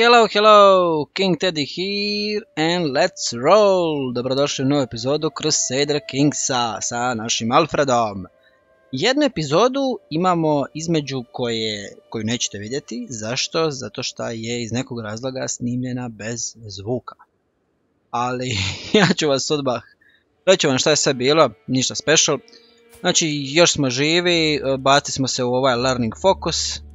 Hello, hello, King Teddy here and let's roll! Dobrodošli u novu epizodu Crusader Kingsa sa našim Alfredom. Jednu epizodu imamo između koje, koju nećete vidjeti. Zašto? Zato što je iz nekog razloga snimljena bez zvuka. Ali ja ću vas odmah reći vam šta je sve bilo, ništa special. Znači, još smo živi, bacili smo se u ovaj Learning Focus,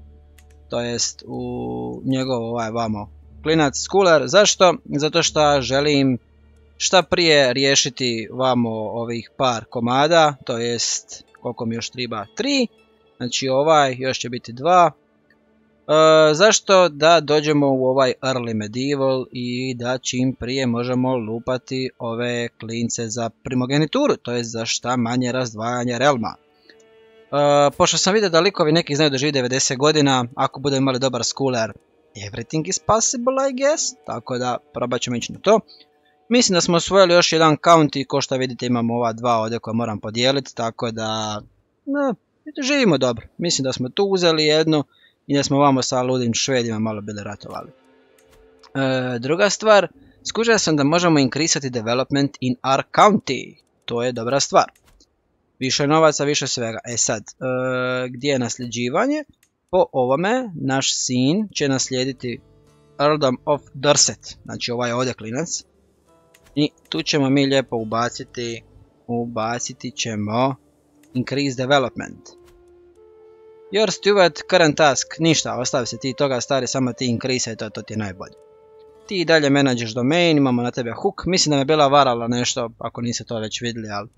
to jest u njegov ovaj vamo klinac skuler. Zašto? Zato što želim šta prije riješiti vamo ovih par komada, to jest koliko mi još treba? Tri, znači ovaj još će biti dva. E, zašto? Da dođemo u ovaj early medieval i da čim prije možemo lupati ove klince za primogenituru, to jest za šta manje razdvajanje realma. Uh, pošto sam vidio da likovi neki znaju da živi 90 godina, ako budemo imali dobar schooler, everything is possible I guess, tako da probat ćemo ići na to. Mislim da smo osvojili još jedan county, ko što vidite imamo ova dva ovdje koja moram podijeliti, tako da živimo dobro. Mislim da smo tu uzeli jednu i da smo vamo sa ludim švedima malo bili ratovali. E, druga stvar, skužio sam da možemo inkrisati development in our county, to je dobra stvar. Više novaca, više svega. E sad, e, gdje je nasljeđivanje? Po ovome, naš sin će naslijediti Earldom of Dorset, znači ovaj ovdje klinac. I tu ćemo mi lijepo ubaciti, ubaciti ćemo Increase Development. Your steward current task, ništa, ostavi se ti toga stari, samo ti increase i to, to ti je najbolje. Ti dalje menadžeš domain, imamo na tebe hook, mislim da me bila varala nešto, ako niste to već vidjeli, ali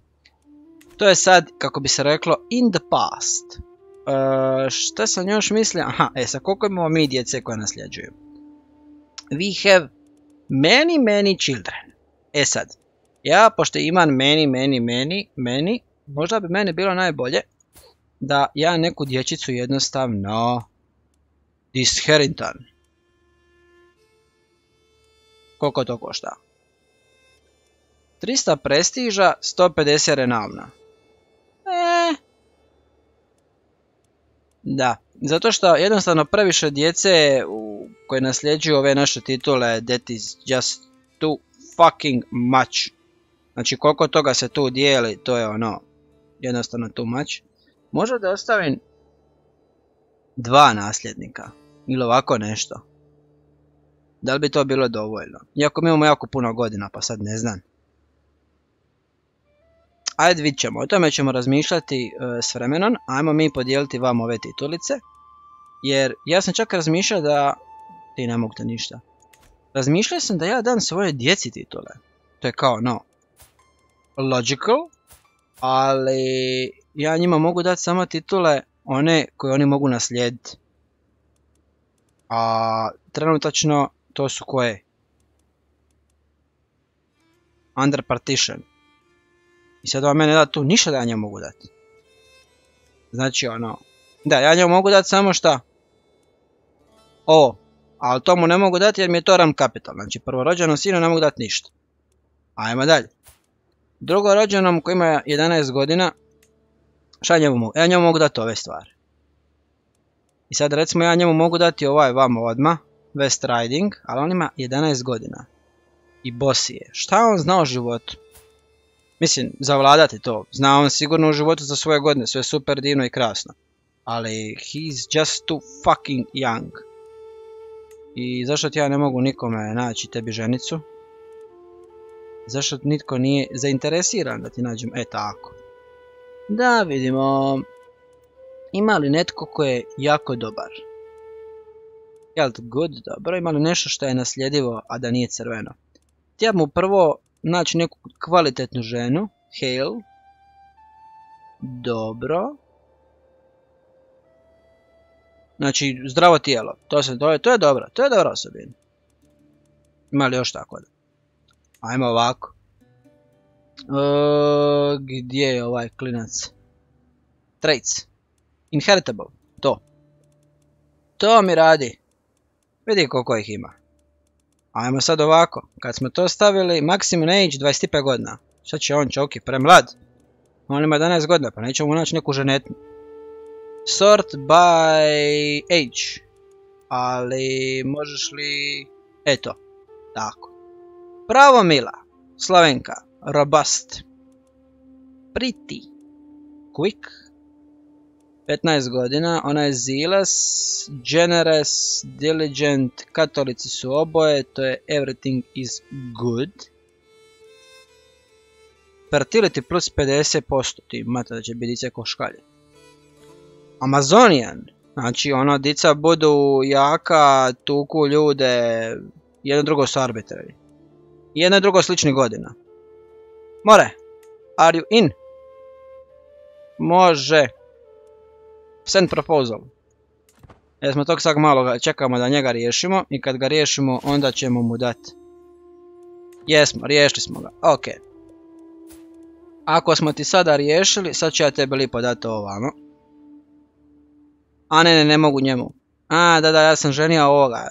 to je sad, kako bi se reklo, in the past. Uh, šta sam još mislio? Aha, e, sa koliko imamo mi djece koje nasljeđuju? We have many, many children. E sad, ja, pošto imam many, many, many, many, možda bi meni bilo najbolje da ja neku dječicu jednostavno disheritan. Koliko to košta? 300 prestiža, 150 renavna. Da, zato što jednostavno previše djece koje nasljeđuju ove naše titule that is just too fucking much. Znači koliko toga se tu dijeli, to je ono, jednostavno too much. Možda da ostavim dva nasljednika ili ovako nešto. Da li bi to bilo dovoljno? Iako mi imamo jako puno godina, pa sad ne znam. Ajde vidit ćemo, o tome ćemo razmišljati e, s vremenom. Ajmo mi podijeliti vam ove titulice. Jer ja sam čak razmišljao da... Ti ne mogu te ništa. Razmišljao sam da ja dam svoje djeci titule. To je kao no. Logical. Ali ja njima mogu dati samo titule one koje oni mogu naslijediti. A trenutačno to su koje? Under partition. I sad ova mene da tu ništa da ja njemu mogu dati. Znači ono, da ja njemu mogu dati samo šta? Ovo, ali to mu ne mogu dati jer mi je to ram kapital. Znači prvorođenom sinu ne mogu dati ništa. Ajmo dalje. Drugorođenom koji ima 11 godina, šta njemu mogu? Ja njemu mogu dati ove stvari. I sad recimo ja njemu mogu dati ovaj vamo odma, West Riding, ali on ima 11 godina. I boss je. Šta on zna o životu? Mislim, zavladati to. Zna on sigurno u životu za svoje godine, sve super divno i krasno. Ali he's just too fucking young. I zašto ti ja ne mogu nikome naći tebi ženicu? Zašto nitko nije zainteresiran da ti nađem? E tako. Da vidimo. Ima li netko ko je jako dobar? Jel good? Dobro. Ima li nešto što je nasljedivo, a da nije crveno? Ti mu prvo naći neku kvalitetnu ženu. Hail. Dobro. Znači, zdravo tijelo. To, se, to, je, to je dobro. To je dobra osobina. Ima li još tako da? Ajmo ovako. E, gdje je ovaj klinac? Traits. Inheritable. To. To mi radi. Vidi koliko ih ima. Ajmo sad ovako, kad smo to stavili, maximum age 25 godina. Šta će on čoki, premlad? On ima 11 godina, pa nećemo naći neku ženetnu. Sort by age. ali možeš li... Eto, tako. Pravo Mila, Slovenka, robust, pretty, quick, 15 godina, ona je zilas, generous, diligent, katolici su oboje, to je everything is good. Fertility plus 50%, ti da će biti dice ko škalje. Amazonian, znači ono dica budu jaka, tuku ljude, jedno drugo su arbitrari. Jedno drugo slični godina. More, are you in? Može. Send proposal. Jesmo tog sad malo čekamo da njega riješimo i kad ga riješimo onda ćemo mu dati. Jesmo, riješili smo ga. Ok. Ako smo ti sada riješili, sad ću ja tebi lipo dati ovamo. A ne, ne, ne mogu njemu. A, da, da, ja sam ženio ovoga.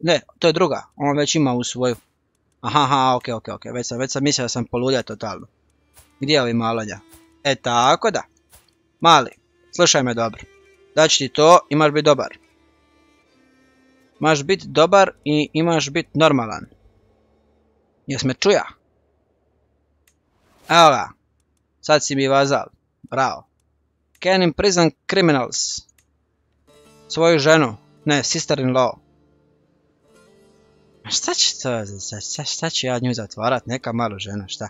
Ne, to je druga. On već ima u svoju. Aha, aha, ok, ok, ok. Već sam, mislio da sam poludio totalno. Gdje je ovi malonja? E tako da. Mali, slušaj me dobro. Daći ti to, imaš biti dobar. Imaš biti dobar i imaš biti normalan. Jes me čuja? Evo ga. Sad si mi vazal. Bravo. Can imprison criminals. Svoju ženu. Ne, sister-in-law. Šta će to, šta, ću ja nju zatvarat, neka malo žena, šta?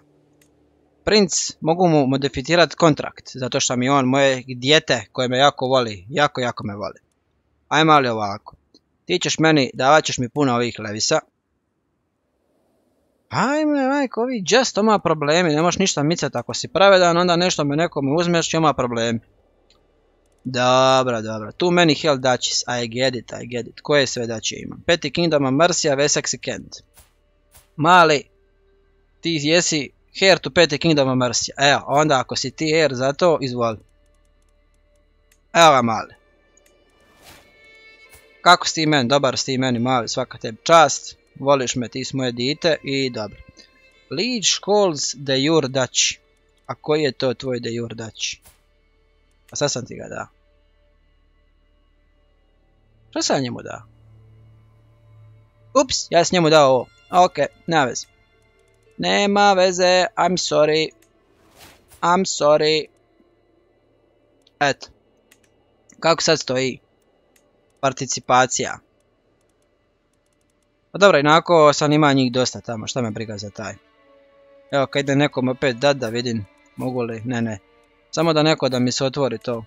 Princ, mogu mu modificirati kontrakt, zato što mi on moje dijete koje me jako voli, jako, jako me voli. Ajmo li ovako, ti ćeš meni, davat ćeš mi puno ovih levisa. Ajme, majko, ovi just ima problemi, ne možeš ništa micati ako si pravedan, onda nešto me nekome uzmeš ima problemi. Dobro, dobro. Too many hell duchies. I get it, I get it. Koje sve daće imam? Peti Kingdom of Mercia, Wessex Kent. Mali, ti jesi heir to Peti Kingdom of Mercia. Evo, onda ako si ti heir za to, izvoli. Evo ga mali. Kako si ti meni? Dobar si ti meni mali, svaka tebi čast. Voliš me, ti si moje dite i dobro. Liege calls the your Dutch. A koji je to tvoj de your Dutch? A sad sam ti ga dao. Što sam njemu dao? Ups, ja sam njemu dao ovo. Ok, nema veze. Nema veze, I'm sorry. I'm sorry. Eto. Kako sad stoji? Participacija. Pa dobro, inako sam ima njih dosta tamo, šta me briga za taj. Evo, kad ide nekom opet dat da vidim, mogu li, ne ne. Samo da neko da mi se otvori to.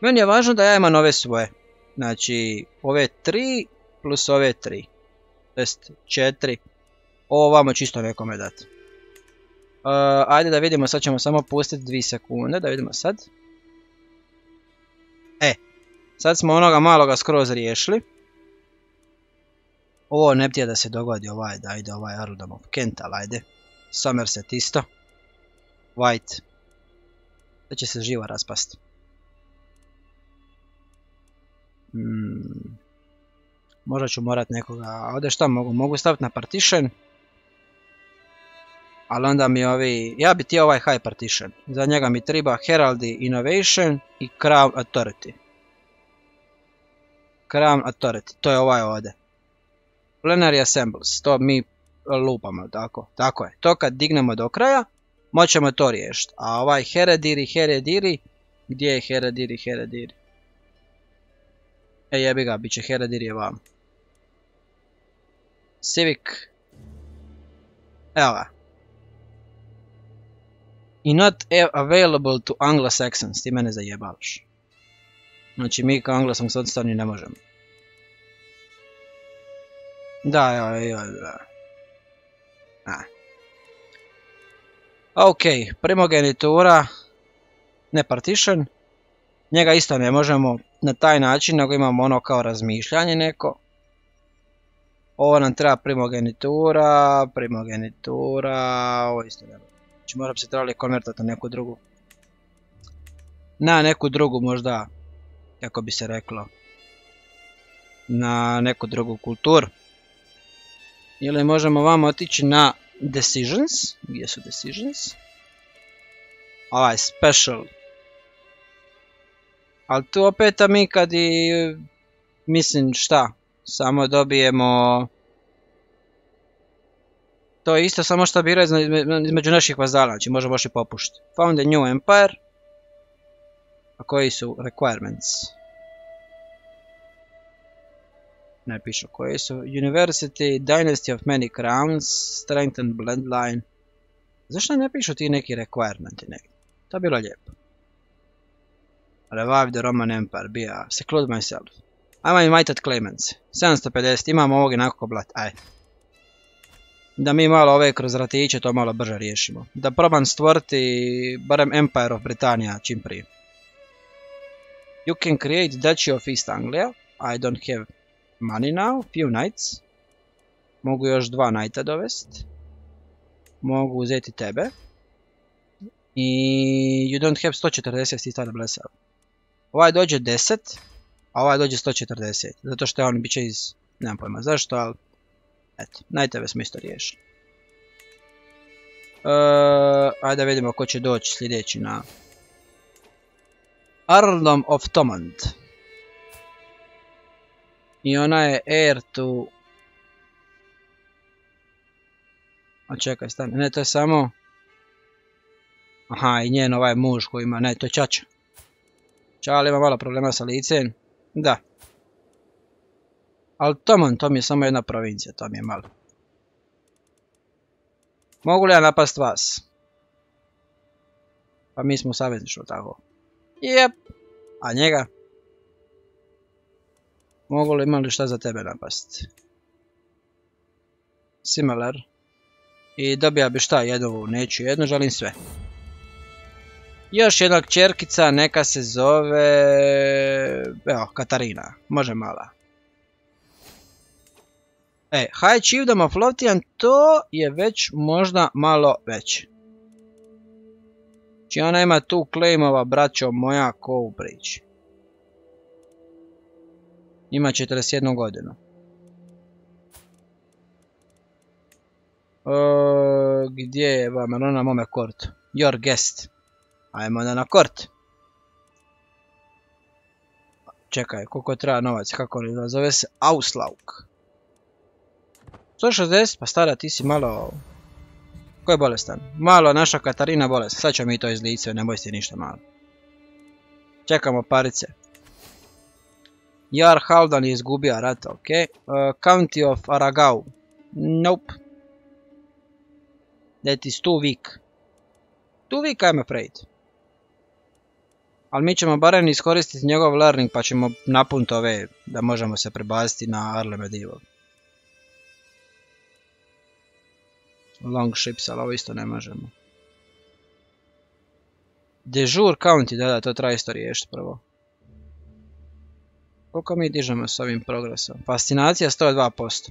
Meni je važno da ja imam ove svoje. Znači, ove tri plus ove tri. To jest četiri. Ovo vamo čisto nekome dati. Uh, ajde da vidimo, sad ćemo samo pustiti 2 sekunde, da vidimo sad. E, sad smo onoga maloga skroz riješili. Ovo ne ptije da se dogodi ovaj, da ide ovaj Earldom of Kent, ali ajde. Somerset isto. White. Da će se živo raspasti. Hmm. Možda ću morat nekoga, ovdje šta mogu? Mogu staviti na partition. Ali onda mi ovi, ja bi ti ovaj high partition. Za njega mi treba Heraldi Innovation i Crown Authority. Crown Authority, to je ovaj ovdje. Plenary Assembles, to mi lupamo, tako, tako je. To kad dignemo do kraja, moćemo to riješiti. A ovaj Herediri, Herediri, gdje je Herediri, Herediri? E jebi ga, bit će Heradir je vam. Civic. Evo ga. I not available to Anglo-Saxons, ti mene zajebavaš. Znači mi kao Anglo-Saxoni ne možemo. Da, evo, evo, da. A. Ok, primogenitura, ne partition. Njega isto ne možemo na taj način, nego imamo ono kao razmišljanje neko. Ovo nam treba primogenitura, primogenitura, ovo isto nema. Znači možda bi se trebali konvertati na neku drugu. Na neku drugu možda, kako bi se reklo, na neku drugu kulturu. Ili možemo vam otići na decisions, gdje su decisions? Ovaj special Ali tu opet mi kad i, mislim šta, samo dobijemo... To je isto samo što bira između naših vazala, znači možemo još i popušti. Found a new empire. A koji su requirements? ne pišu koji su. University, Dynasty of Many Crowns, Strengthened Bloodline. Zašto ne pišu ti neki requirementi neki? To je bilo lijepo. Revive the Roman Empire, bija, seclude myself. Ajmo United Claimants. 750, imamo ovog inako blat, aj. Da mi malo ove kroz ratiće to malo brže riješimo. Da probam stvoriti barem Empire of Britannia čim prije. You can create Duchy of East Anglia. I don't have money now, few knights. Mogu još dva knighta dovesti. Mogu uzeti tebe. I you don't have 140 si tada blesao. Ovaj dođe 10, a ovaj dođe 140. Zato što je on bit će iz... Nemam pojma zašto, ali... Eto, najtebe smo isto riješili. Uh, ajde vidimo ko će doći sljedeći na... Earldom of Thomond. I ona je heir to... A čekaj, stani, ne, to je samo... Aha, i njen ovaj muž koji ima, ne, to je Čača. Čali ima malo problema sa licem. Da. Ali Tomon, to mi je samo jedna provincija, to mi je malo. Mogu li ja napast vas? Pa mi smo u savjetništvu, tako. Jep. A njega? Mogu li imali šta za tebe napast? Similar. I dobija bi šta, jednu, neću jednu, želim sve. Još jedna čerkica, neka se zove... Evo, Katarina. Može mala. E, High Chiefdom of Lothian, to je već možda malo veće. Znači ona ima tu claimova, braćo moja, ko u priči. Ima 41 godinu. E, gdje je vam ona na mome kortu? Your guest. Ajmo da na kort. Čekaj, koliko treba novac, kako li zove se Auslauk. 160, pa stara ti si malo... Ko je bolestan? Malo naša Katarina bolestan, sad ćemo mi to izlice, ne boj se ništa malo. Čekamo parice. Jar Haldan je izgubio rat, ok. Uh, County of Aragao. Nope. That is too weak. Too weak I'm afraid. Ali mi ćemo barem iskoristiti njegov learning pa ćemo napuniti ove da možemo se prebaciti na Arle Medieval. Long ships, ali ovo isto ne možemo. Dežur county, da da, to treba isto riješiti prvo. Koliko mi dižemo s ovim progresom? Fascinacija 102%.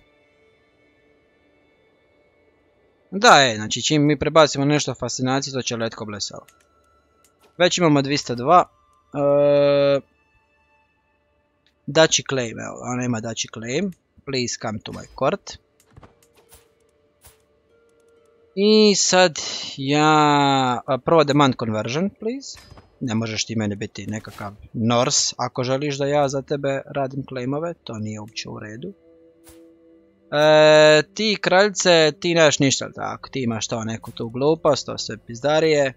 Da, je, znači čim mi prebacimo nešto fascinaciju, to će letko blesao. Već imamo 202. Uh, Daći claim, evo, ona ima daći claim. Please come to my court. I sad ja, prvo demand conversion, please. Ne možeš ti meni biti nekakav Norse ako želiš da ja za tebe radim claimove, to nije uopće u redu. E, ti kraljice, ti nemaš ništa tako, ti imaš to neku tu glupost, to sve pizdarije.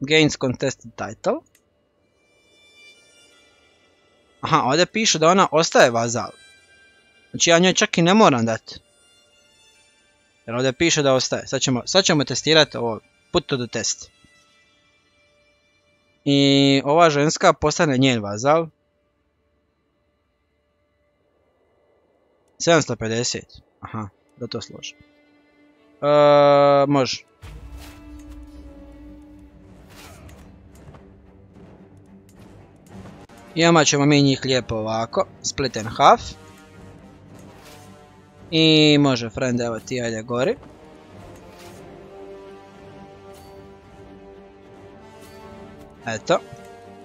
Gains contested title. Aha, ovdje piše da ona ostaje vazal. Znači ja njoj čak i ne moram dati. Jer ovdje piše da ostaje. Sad ćemo, sad ćemo testirati ovo. Put to the test. I ova ženska postane njen vazal. 750. Aha, da to složi. E, može. Imat ćemo mi njih lijepo ovako. Split and half. I može friend, evo ti ajde gori. Eto.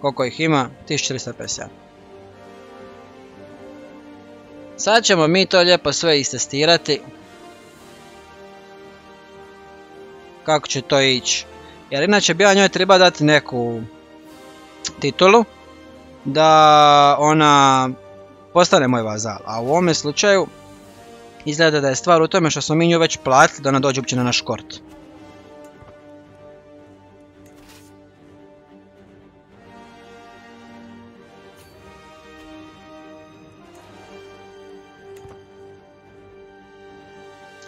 Koliko ih ima? 1357. Sad ćemo mi to lijepo sve istestirati. Kako će to ići. Jer inače bi ja njoj treba dati neku titulu. da ona postane moj vazal. A u ovome slučaju izgleda da je stvar u tome što smo mi nju već platili da ona dođe uopće na naš kort.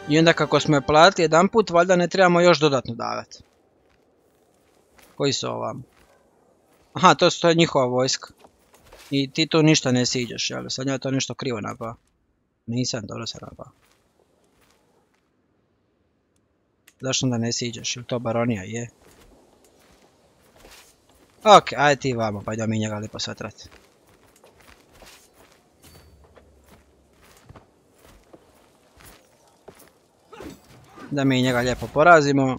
I onda kako smo je platili jedan put, valjda ne trebamo još dodatno davati. Koji su ovam? Aha, to, je njihova vojska. I ti tu ništa ne siđeš, jel? Sad ja to nešto krivo napao. Nisam, dobro se napao. Zašto onda ne siđeš? Ili to baronija je? Ok, ajde ti vamo, pa idemo mi njega lipo svetrati. Da mi njega lijepo porazimo.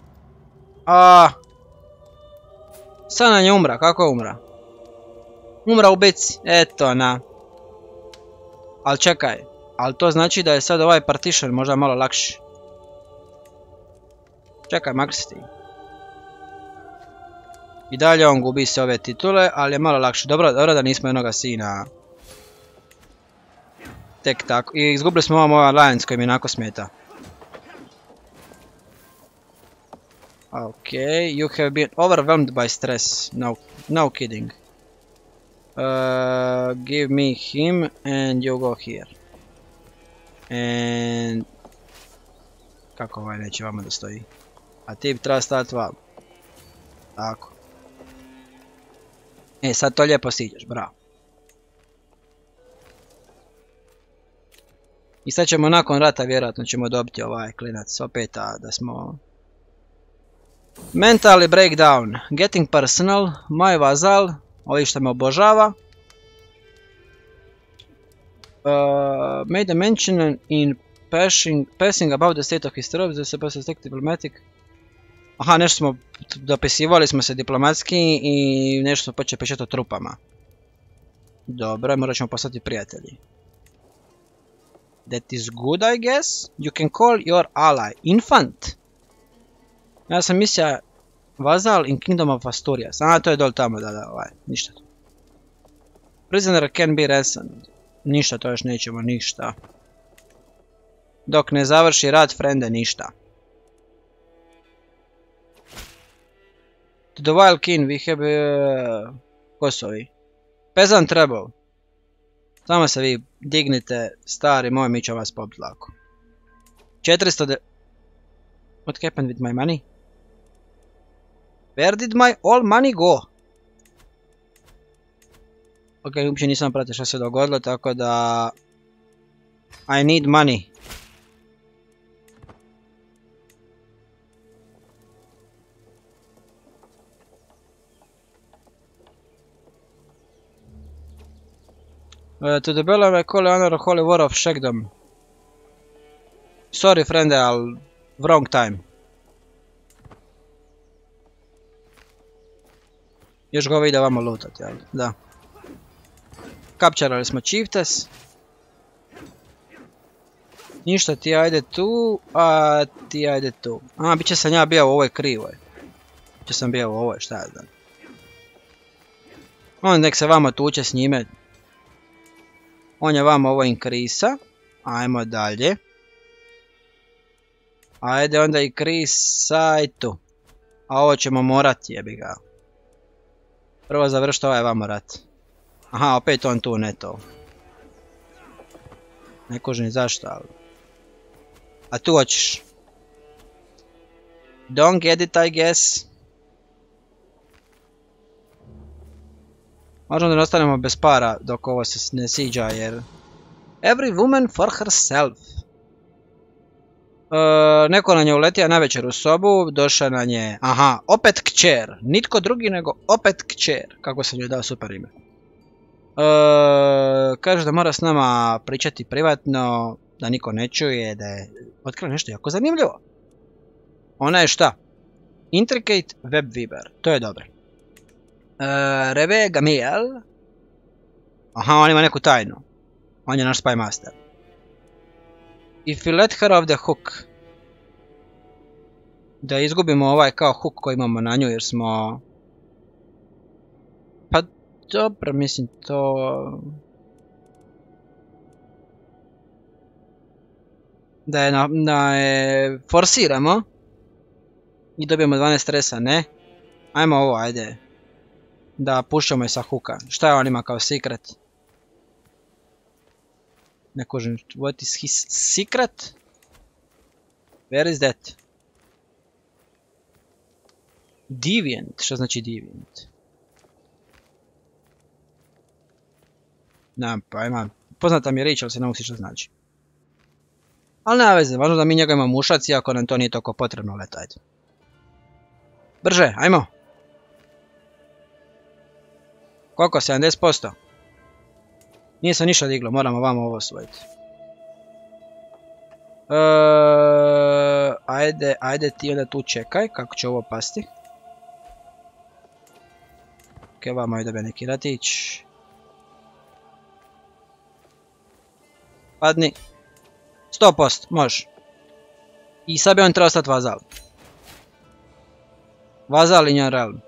A Sad nam je umra, kako umra? Umra u bici, eto na. Ali čekaj, ali to znači da je sad ovaj partition možda malo lakši. Čekaj, maksti. I dalje on gubi se ove titule, ali je malo lakše. Dobro, dobro da nismo jednoga sina. Tek tako. I izgubili smo ovom ovaj Alliance koji mi onako smeta. Okay, you have been overwhelmed by stress. No, no kidding. Uh, give me him and you go here. And... Kako ovaj neće vama da stoji? A ti treba stati vam. Tako. E, sad to lijepo siđeš, bravo. I sad ćemo nakon rata vjerojatno ćemo dobiti ovaj klinac opet, da smo Mentally breakdown, getting personal, my vazal, ovi što me obožava. Uh, made a mention in passing, passing about the state of his troops, the supposed diplomatic. Aha, nešto smo, dopisivali smo se diplomatski i nešto smo počeli pričati o trupama. Dobro, morat ćemo postati prijatelji. That is good, I guess. You can call your ally infant. Ja sam mislio Vazal in Kingdom of Asturias. A, to je dol tamo, da, da, ovaj, ništa. Prisoner can be ransomed. Ništa, to još nećemo, ništa. Dok ne završi rad frende, ništa. The Wild King, we have... Uh, ko su ovi? Peasant Rebel. Samo se vi dignite, stari moj, mi ćemo vas pobiti lako. 400... What happened with my money? Where did my all money go? Ok, uopće nisam pratio što se dogodilo, tako da... I need money. Uh, to the bell I call honor holy war of Shagdom. Sorry friende, al wrong time. Još ga ide vamo lutat, jel? Da. Kapčarali smo Chieftes. Ništa ti ajde tu, a ti ajde tu. A, bit će sam ja bio u ovoj krivoj. Bit će sam bio u ovoj, šta ja znam. On nek se vama tuče s njime. On je vama ovo inkrisa. Ajmo dalje. Ajde onda i krisa i tu. A ovo ćemo morati jebi ga. Prvo završite ovaj vamo rat. Aha, opet on tu, ne to. Ne kužim zašto, ali... A tu hoćeš. Don't get it, I guess. Možemo da ostanemo bez para dok ovo se ne siđa jer... Every woman for herself. E, neko nam je uletio na večer u sobu, došao na nje, aha, opet kćer, nitko drugi nego opet kćer, kako sam joj dao super ime. E, kaže da mora s nama pričati privatno, da niko ne čuje, da je otkrila nešto jako zanimljivo. Ona je šta? Intricate Web Weaver, to je dobro. E, Reve Gamiel. Aha, on ima neku tajnu. On je naš Spy Master. If we let her off the hook. Da izgubimo ovaj kao hook koji imamo na nju jer smo... Dobro, mislim to... Da je na, na je forsiramo. I dobijemo 12 stresa, ne? Ajmo ovo, ajde. Da pušćamo je sa huka. Šta je on ima kao secret? Ne kužim, what is his secret? Where is that? Deviant, što znači deviant? Nemam pojma, poznata mi je riječ, ali se ne mogu što znači. Ali nema veze, važno da mi njega imamo mušac, iako nam to nije toliko potrebno letajte. Brže, ajmo! Koliko? 70%? Nije se ništa diglo, moramo vamo ovo osvojiti. E, ajde, ajde ti onda tu čekaj, kako će ovo pasti. Ok, vamo dobe neki ratić. Padni. 100%, može. I sad bi on trebao stati vazal. Vazal i njen realm.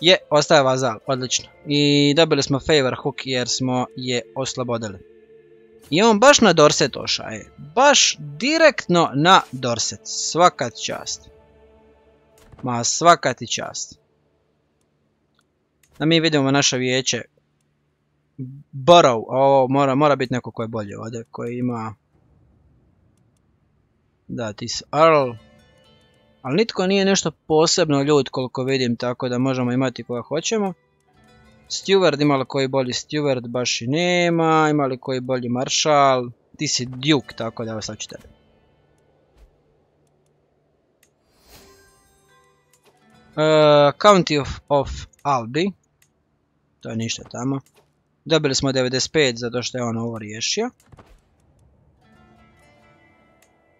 Je, ostaje vazal, odlično. I dobili smo favor hook jer smo je oslobodili. I on baš na Dorset ošaje. Baš direktno na Dorset. Svaka čast. Ma svaka ti čast. Da mi vidimo naše vijeće. Borough, ovo mora, mora biti neko ko je bolje ovdje, koji ima... Da, tis Earl. Ali nitko nije nešto posebno ljud koliko vidim, tako da možemo imati koga hoćemo. Steward ima li koji bolji Steward, baš i nema, ima li koji bolji Marshal. Ti si Duke, tako da evo sad ću tebe. County of, of Albi. To je ništa tamo. Dobili smo 95 zato što je on ovo riješio.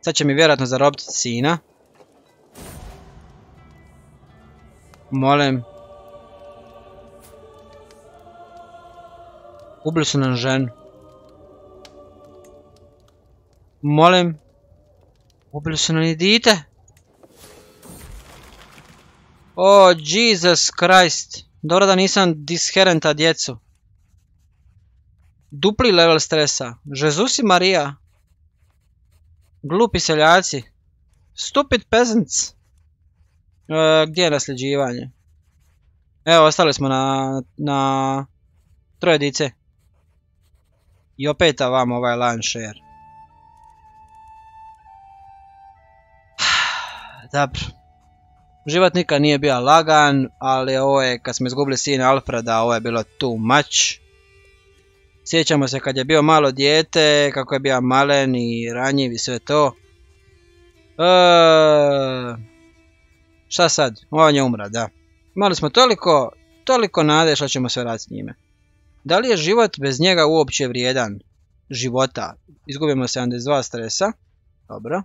Sad će mi vjerojatno zarobiti sina. Molim. Ubili su nam ženu. Molim. Ubili su nam i dite. O, Jesus Christ. Dobro da nisam disherenta djecu. Dupli level stresa. Jezus i Marija. Glupi seljaci. Stupid peasants. E, gdje je nasljeđivanje? Evo, ostali smo na, na troje dice. I opet vam ovaj line share. Dobro. Život nikad nije bio lagan, ali ovo je, kad smo izgubili sina Alfreda, ovo je bilo too much. Sjećamo se kad je bio malo dijete, kako je bio malen i ranjiv i sve to. E, šta sad? On je umra, da. Imali smo toliko, toliko nade što ćemo sve raditi s njime. Da li je život bez njega uopće vrijedan života? Izgubimo 72 stresa. Dobro.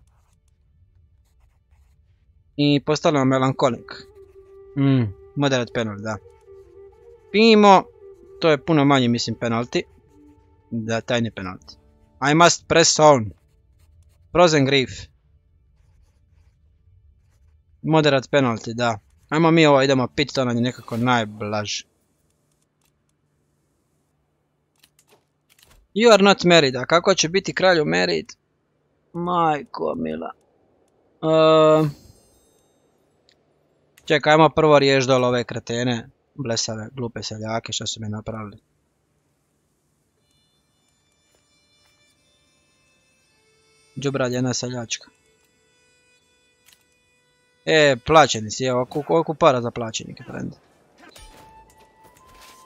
I postavljamo melankolik. Mm, moderate penalty, da. Pimo, to je puno manje mislim penalty. Da, tajni penalty. I must press on. Frozen grief. Moderate penalty, da. Ajmo mi ovo, idemo pit, to nam je nekako najblaže. You are not married, a kako će biti kralju married? Majko mila. Uh, čekaj, ajmo prvo riješ dole ove kretene, blesave, glupe seljake, što su mi napravili. Džubrad jedna seljačka. E, plaćeni si, evo, koliko para za plaćenike, friend.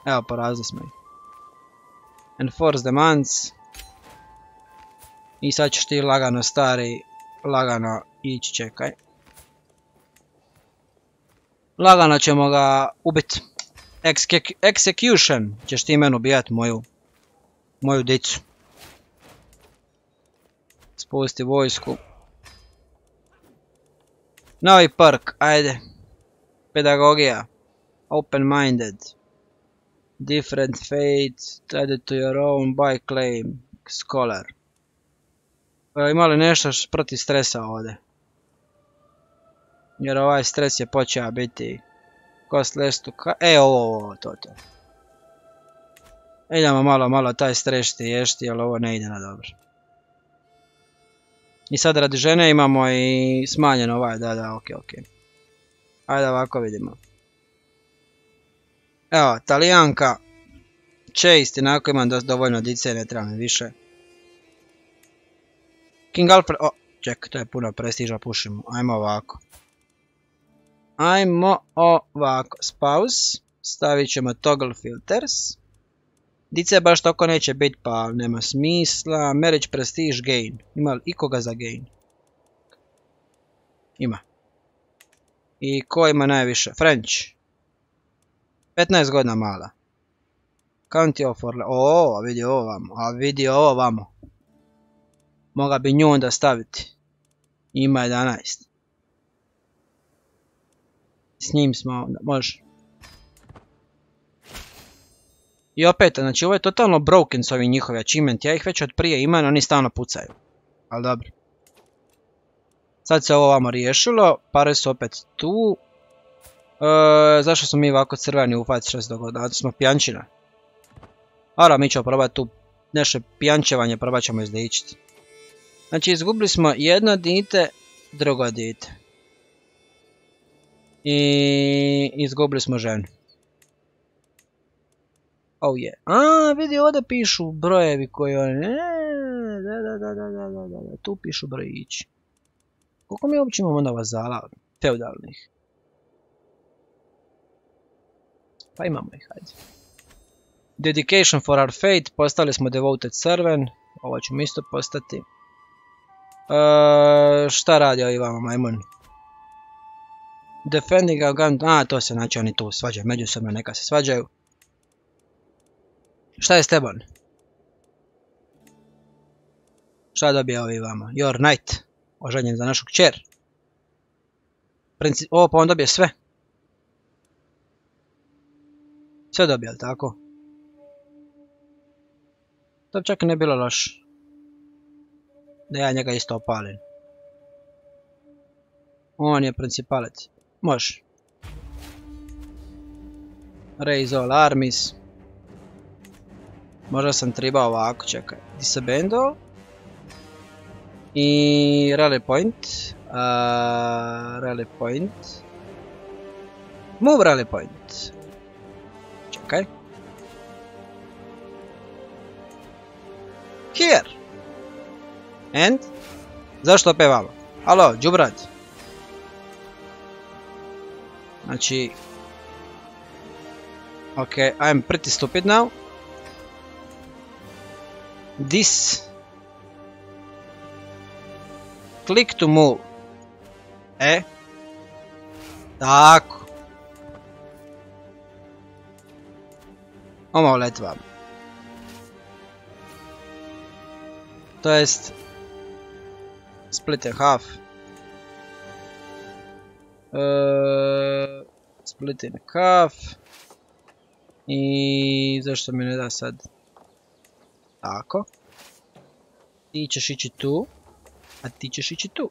Evo, porazili smo ih. Enforce demands. I sad ćeš ti lagano stari, lagano ići, čekaj. Lagano ćemo ga ubiti. Execution ćeš ti meni ubijati moju, moju dicu. Spusti vojsku. Novi perk, ajde. Pedagogija. Open-minded. Different fate, added to your own by claim. Scholar. E, ima li nešto protiv stresa ovdje? Jer ovaj stres je počeo biti Cost less to E, ovo, ovo, to, to. Idemo malo, malo taj strešti ješti, ali ovo ne ide na dobro. I sad radi žene imamo i smanjen ovaj, da, da, ok, ok. Ajde ovako vidimo. Evo, talijanka. Chase, inako imam dovoljno dice, ne treba mi više. King Alfred, o, čekaj, to je puno prestiža, pušimo. Ajmo ovako. Ajmo ovako, spouse, stavit ćemo toggle filters. Dice baš toko neće biti pa nema smisla. Marriage prestige gain. Ima li ikoga za gain? Ima. I ko ima najviše? French. 15 godina mala. County of Orleans. O, vidi ovo vamo. A vidi ovo vamo. Moga bi nju onda staviti. Ima 11. S njim smo, može. I opet, znači ovo je totalno broken s ovim njihovi achievement, ja ih već od prije imam, oni stalno pucaju. Ali dobro. Sad se ovo vamo riješilo, pare su opet tu. E, zašto smo mi ovako crveni ufati što se dogodilo? Zato smo pjančina. Ara, mi ćemo probati tu nešto pjančevanje, probat ćemo izličiti. Znači izgubili smo jedno dite, drugo dite. I izgubili smo ženu. Oh je. A, vidi ovdje pišu brojevi koji oni... Da, da, da, da, da, da, da, tu pišu brojići. Koliko mi uopće imamo onda vazala feudalnih? Pa imamo ih, hajde. Dedication for our fate, postali smo devoted servant. Ovo ćemo isto postati. Uh, šta radi ovi vama majmun? Defending a gun, a to se znači oni tu svađaju, međusobno neka se svađaju. Šta je Steban? Šta dobija ovi vama? Your knight. Oženjen za našu kćer. Princi o, pa on dobije sve. Sve dobije, ali tako? To čak ne bilo loš. Da ja njega isto opalim. On je principalec. Može. Raise all armies. Možda sam trebao ovako, čekaj. Disabendo. I rally point. Rally point. Move rally point. Čekaj. Here. And? Zašto pevamo? Alo, džubrat. Znači... Ok, I'm pretty stupid now this. Click to move. E? Tako. Ovo let vam. To jest split in half. Uh, split in half. I zašto mi ne da sad tako. Ti ćeš ići tu. A ti ćeš ići tu.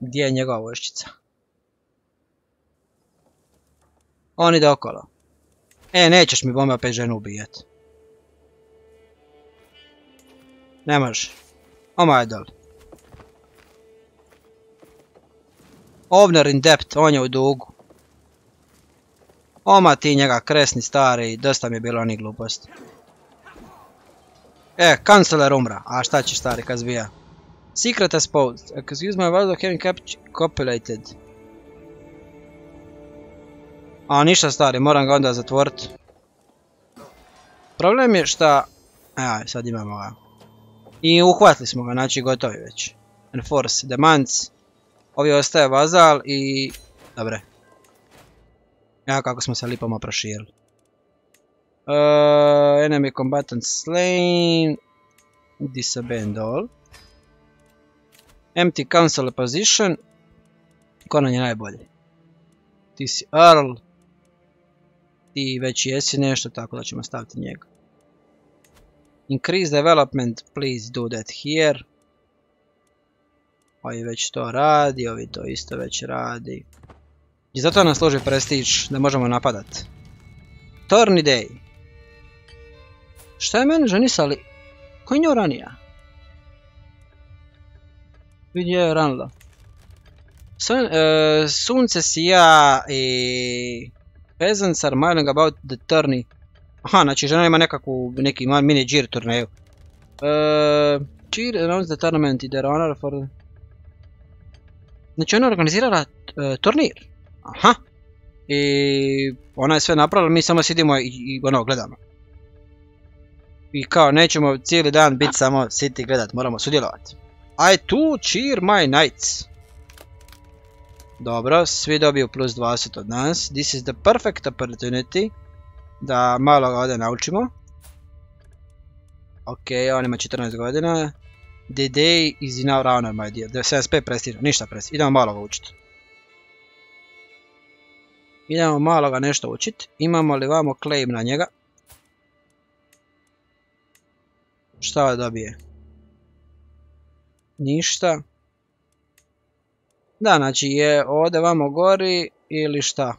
Gdje je njegova voščica? On ide okolo. E, nećeš mi bombe opet ženu ubijat. Ne može. Oma je doli. Ovner in depth, on je u dugu. Oma ti njega kresni stari, dosta mi je bilo onih gluposti. E, kanceler umra, a šta će stari kad zbija? Secret exposed, excuse my word of having copulated. A ništa stari, moram ga onda zatvoriti. Problem je šta... Evo, sad imamo ga. I uhvatili smo ga, znači gotovi već. Enforce demands. Ovi ostaje vazal i... Dobre, ja kako smo se lipama proširili. Uh, enemy combatant slain. Disaband all. Empty council position. Ko nam je najbolji? Ti si Earl. Ti već jesi nešto, tako da ćemo staviti njega. Increase development, please do that here. Ovi već to radi, ovi to isto već radi. I zato nam služi prestiž da možemo napadat. Torni Day. Šta je mene ženisali? Ko je nju ranija? Vidi je ranila. E, sunce sija i peasants are smiling about the tourney. Aha, znači žena ima nekakvu, neki mini džir turneju. Uh, cheer announce the tournament i their honor for... Znači ona organizirala uh, turnir. Aha. I ona je sve napravila, mi samo sidimo i, i ono, gledamo. I kao, nećemo cijeli dan biti samo siti gledat, moramo sudjelovati. I tu cheer my knights. Dobro, svi dobiju plus 20 od nas. This is the perfect opportunity da malo ga ovdje naučimo. Ok, on ima 14 godina. The day is now runner, my dear. 75 prestiža, ništa prestiža. Idemo malo ga učiti. Idemo malo ga nešto učiti. Imamo li vamo claim na njega? Šta dobije? Ništa. Da, znači je ovdje vamo gori ili šta?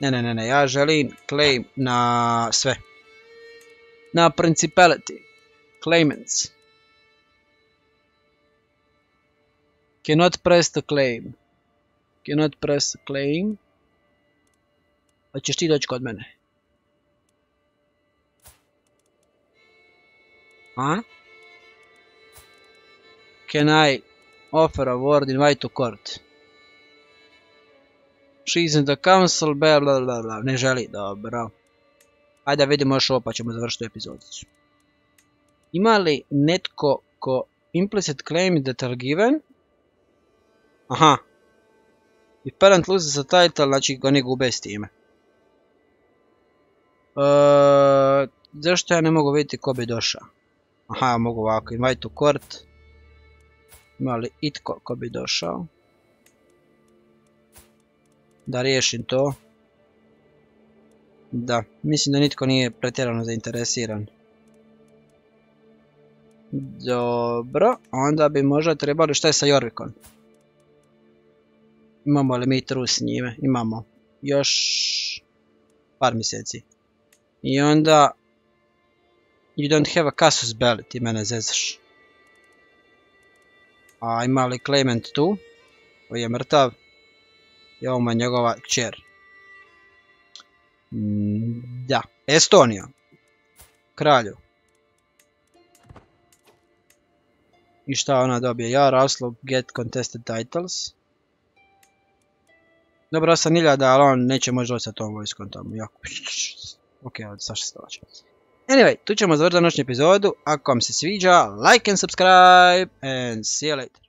Ne, ne, ne, ne, ja želim claim na sve. Na principality. Claimants. Cannot press the claim. Cannot press claim. Hoćeš ti doći kod mene. A? Can I offer a word invite to court? She's in the council, bla bla bla bla. Ne želi, dobro. Ajde vidimo još ovo pa ćemo završiti epizodu. Ima li netko ko implicit claim that are given? Aha. If parent loses a title, znači oni gube s time. Uh, zašto ja ne mogu vidjeti ko bi došao? Aha, mogu ovako, invite to court. Ima li itko ko bi došao? Da riješim to. Da, mislim da nitko nije pretjerano zainteresiran. Dobro, onda bi možda trebali šta je sa Jorvikom? Imamo li mi tru s njime? Imamo. Još par mjeseci. I onda... You don't have a casus belli, ti mene zezaš. A ima li Clement tu? Koji je mrtav. I ovo je njegova kćer. Mm, da, Estonija. Kralju. I šta ona dobije? Ja, Raslo, get contested titles. Dobro, sam iljada, ali on neće moći doći sa tom vojskom tamo. Jako. Ok, od Saša Stalača. Anyway, tu ćemo završiti današnju epizodu. Ako vam se sviđa, like and subscribe and see you later.